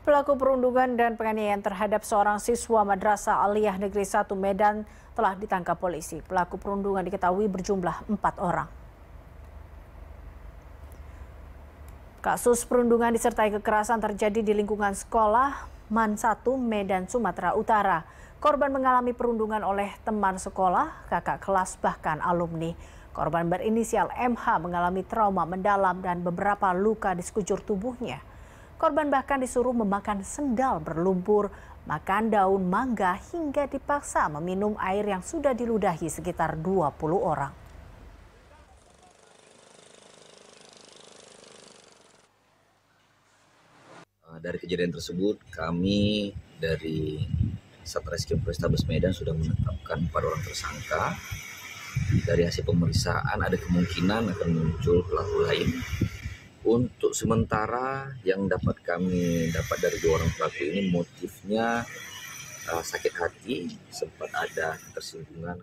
Pelaku perundungan dan penganiayaan terhadap seorang siswa Madrasah Aliyah Negeri 1 Medan telah ditangkap polisi. Pelaku perundungan diketahui berjumlah empat orang. Kasus perundungan disertai kekerasan terjadi di lingkungan sekolah Man 1 Medan, Sumatera Utara. Korban mengalami perundungan oleh teman sekolah, kakak kelas, bahkan alumni. Korban berinisial MH mengalami trauma mendalam dan beberapa luka di sekujur tubuhnya. Korban bahkan disuruh memakan sendal berlumpur, makan daun mangga hingga dipaksa meminum air yang sudah diludahi sekitar 20 orang. Eh, dari kejadian tersebut, kami dari Satreskrim Polrestabes Medan sudah menetapkan empat orang tersangka. Dari hasil pemeriksaan ada kemungkinan akan muncul pelaku lain untuk sementara yang dapat kami dapat dari dua orang pelaku ini motifnya uh, sakit hati sempat ada ketersinggungan